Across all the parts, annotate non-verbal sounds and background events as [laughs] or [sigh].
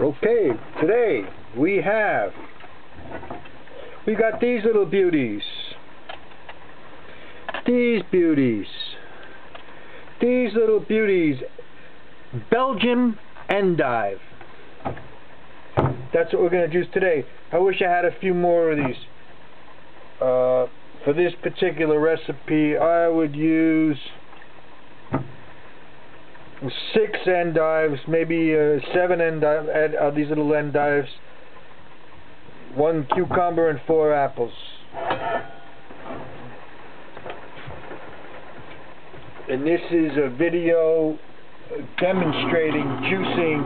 Okay, today we have we got these little beauties. These beauties. These little beauties. Belgian endive. That's what we're going to juice today. I wish I had a few more of these. Uh, for this particular recipe, I would use six endives, maybe uh, seven endives, ed uh, these little endives, one cucumber and four apples. And this is a video demonstrating juicing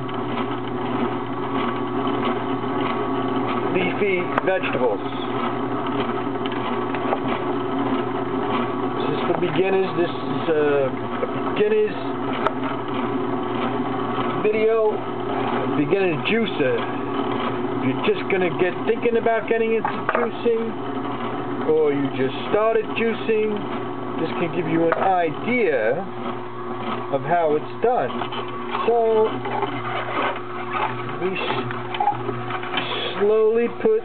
leafy vegetables. This is for beginners. This is uh, beginner's video, beginner juicer. You're just going to get thinking about getting into juicing, or you just started juicing, this can give you an idea of how it's done. So, we slowly put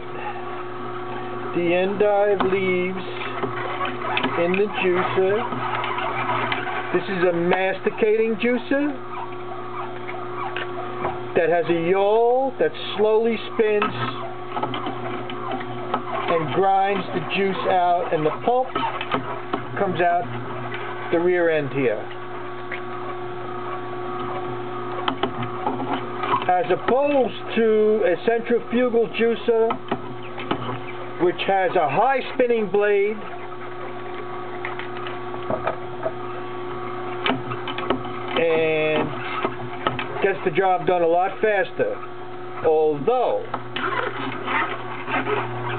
the endive leaves in the juicer. This is a masticating juicer that has a yawl that slowly spins and grinds the juice out and the pulp comes out the rear end here. As opposed to a centrifugal juicer which has a high spinning blade and gets the job done a lot faster. Although,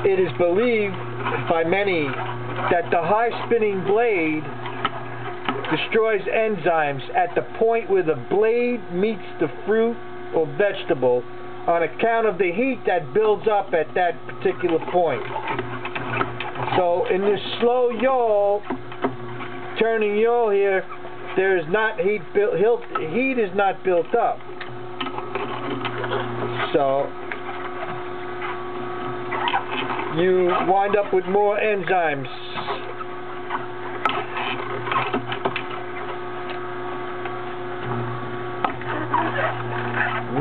it is believed by many that the high spinning blade destroys enzymes at the point where the blade meets the fruit or vegetable on account of the heat that builds up at that particular point. So in this slow yaw, turning yaw here, there is not heat built heat is not built up. So you wind up with more enzymes.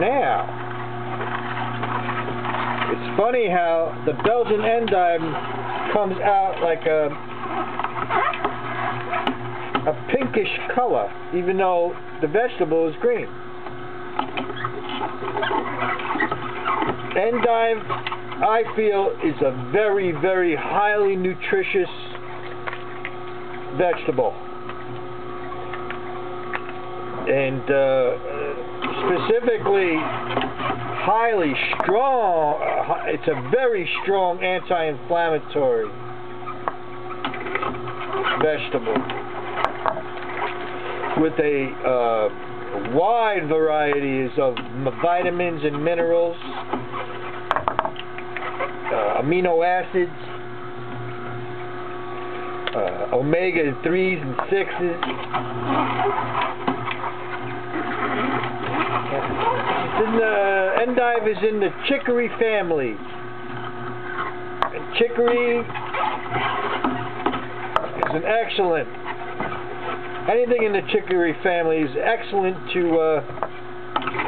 Now it's funny how the Belgian endive comes out like a a pinkish color, even though the vegetable is green. Endive, I feel, is a very, very highly nutritious vegetable. And uh, specifically, highly strong, uh, it's a very strong anti-inflammatory vegetable with a uh, wide varieties of vitamins and minerals, uh, amino acids, uh, omega 3s and 6s. In the endive is in the chicory family. And chicory is an excellent Anything in the chicory family is excellent to, uh,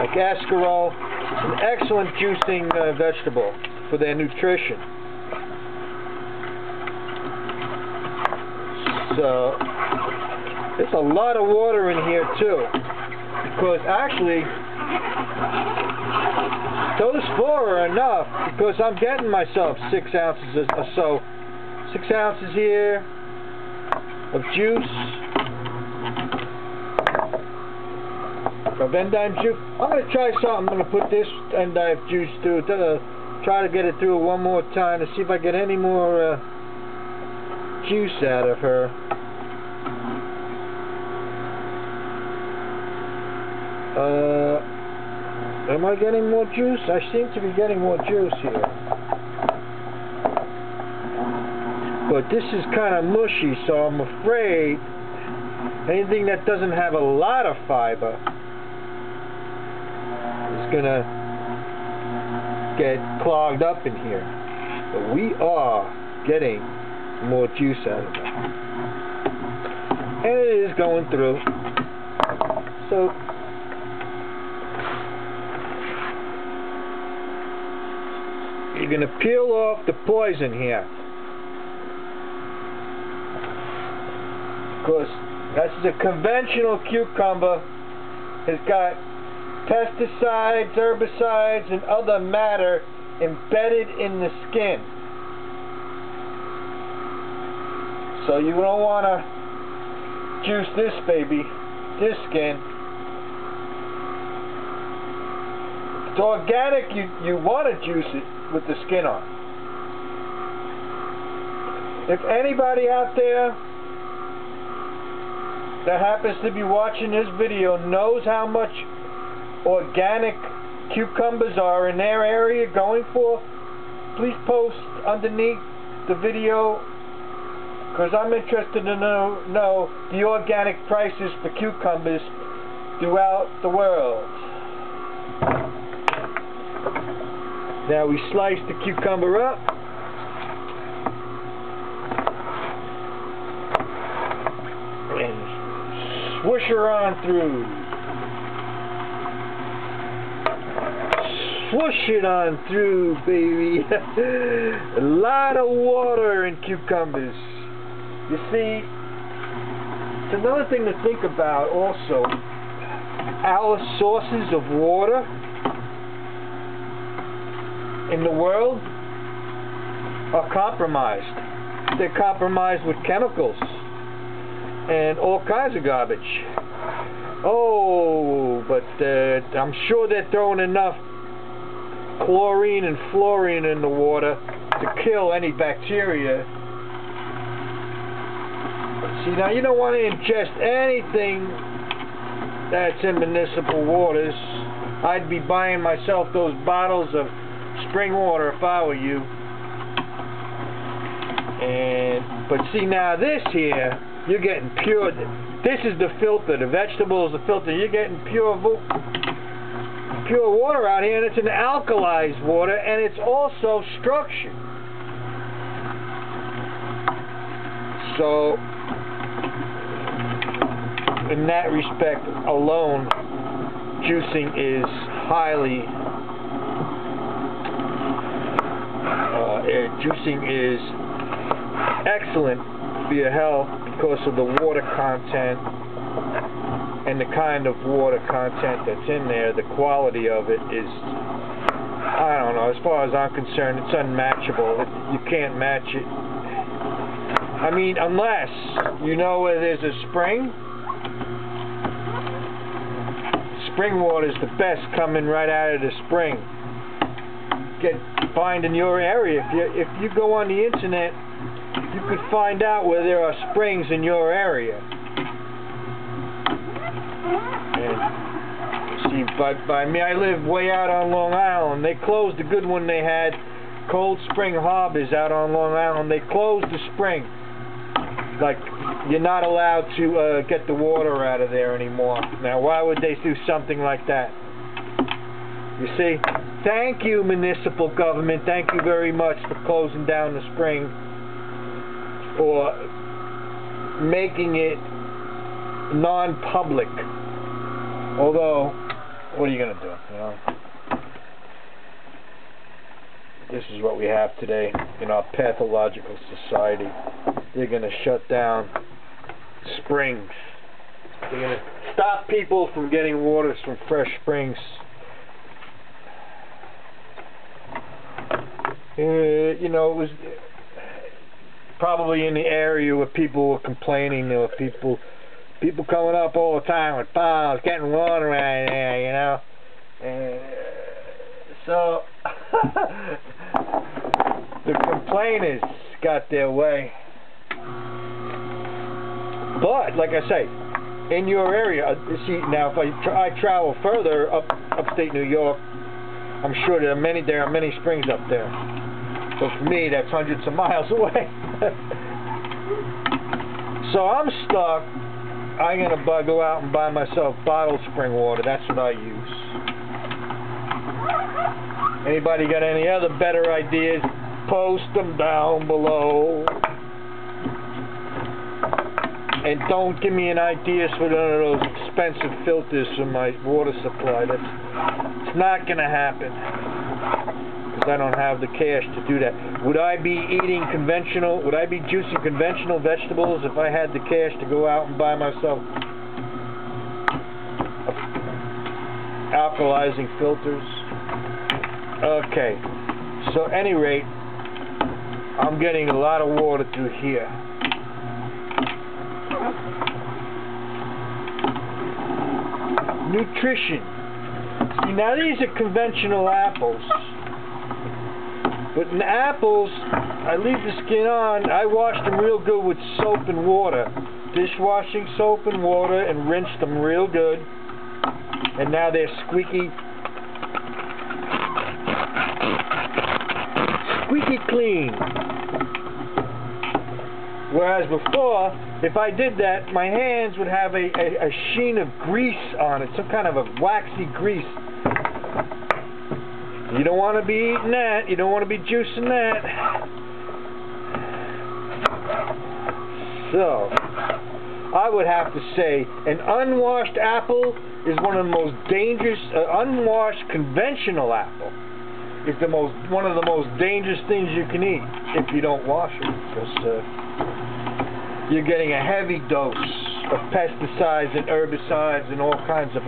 like escarole, an excellent juicing uh, vegetable for their nutrition. So, there's a lot of water in here too, because actually, those four are enough, because I'm getting myself six ounces or so. Six ounces here of juice. Of endive juice. I'm going to try something. I'm going to put this endive juice through. To, try to get it through one more time to see if I get any more uh, juice out of her. Uh, am I getting more juice? I seem to be getting more juice here. But this is kind of mushy, so I'm afraid anything that doesn't have a lot of fiber gonna get clogged up in here. But we are getting more juice out of it. And it is going through. So you're to peel off the poison here. Of Because that's a conventional cucumber. It's got pesticides, herbicides, and other matter embedded in the skin. So you don't want to juice this baby, this skin. It's organic, you, you want to juice it with the skin on. If anybody out there that happens to be watching this video knows how much organic cucumbers are in their area going for, please post underneath the video because I'm interested to know, know the organic prices for cucumbers throughout the world. Now we slice the cucumber up. And swoosh her on through. It on through, baby. [laughs] A lot of water in cucumbers. You see, it's another thing to think about also. Our sources of water in the world are compromised. They're compromised with chemicals and all kinds of garbage. Oh, but uh, I'm sure they're throwing enough chlorine and fluorine in the water to kill any bacteria. See, now you don't want to ingest anything that's in municipal waters. I'd be buying myself those bottles of spring water if I were you. And but see now this here, you're getting pure. This is the filter. The vegetable is the filter. You're getting pure pure water out here, and it's an alkalized water, and it's also structured. So, in that respect alone, juicing is highly uh, juicing is excellent for your health because of the water content and the kind of water content that's in there. The quality of it is, I don't know, as far as I'm concerned, it's unmatchable. It, you can't match it. I mean, unless you know where there's a spring. Spring water is the best coming right out of the spring get find in your area. If you if you go on the internet, you could find out where there are springs in your area. And see, by by me, I live way out on Long Island. They closed the good one they had, Cold Spring Harbors out on Long Island. They closed the spring. Like you're not allowed to uh, get the water out of there anymore. Now, why would they do something like that? You see? Thank you, municipal government. Thank you very much for closing down the spring or making it non-public. Although, what are you going to do? You know? This is what we have today in our pathological society. They're going to shut down springs. They're going to stop people from getting waters from fresh springs. Uh, you know, it was probably in the area where people were complaining. There were people, people coming up all the time with bombs, getting water right there, you know. And so [laughs] the complainers got their way. But like I say, in your area, uh, see now if I, tra I travel further up upstate New York, I'm sure there are many there are many springs up there. But for me, that's hundreds of miles [laughs] away. so I'm stuck. I'm going to go out and buy myself bottled spring water. That's what I use. Anybody got any other better ideas? Post them down below. And don't give me an idea for one of those expensive filters for my water supply. That's it's not gonna happen. Because I don't have the cash to do that. Would I be eating conventional, would I be juicing conventional vegetables if I had the cash to go out and buy myself alkalizing filters? Okay. So any rate, I'm getting a lot of water through here. Nutrition. See, now these are conventional apples. But in apples, I leave the skin on. I wash them real good with soap and water. Dishwashing soap and water and rinse them real good. And now they're squeaky. Squeaky clean. Whereas before, if I did that, my hands would have a, a, a sheen of grease on it, some kind of a waxy grease. You don't want to be eating that. You don't want to be juicing that. So, I would have to say an unwashed apple is one of the most dangerous, uh, unwashed conventional apple is the most, one of the most dangerous things you can eat if you don't wash it. Because, uh, you're getting a heavy dose of pesticides and herbicides and all kinds of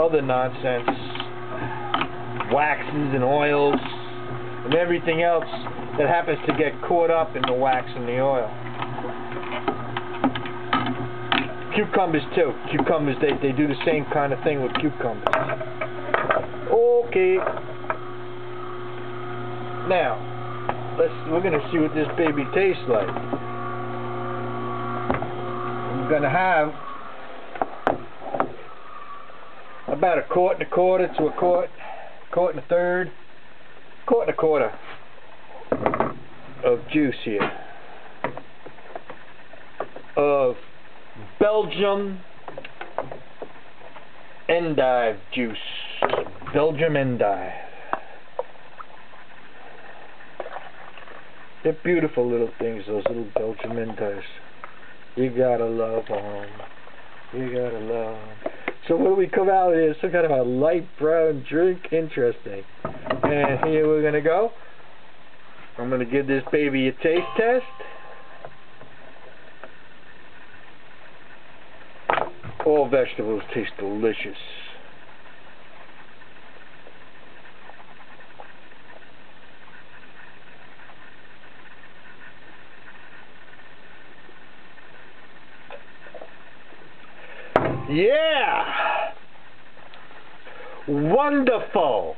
other nonsense, waxes and oils, and everything else that happens to get caught up in the wax and the oil. Cucumbers too. Cucumbers, they, they do the same kind of thing with cucumbers. Okay. Now, let's we're gonna see what this baby tastes like going to have about a quart and a quarter to a quart, quart and a third, quart and a quarter of juice here of Belgium endive juice. Belgium endive. They're beautiful little things, those little Belgium endives. You gotta love them. You gotta love them. So when we come out is some kind of a light brown drink. Interesting. And here we're gonna go. I'm gonna give this baby a taste test. All vegetables taste delicious. Yeah! Wonderful!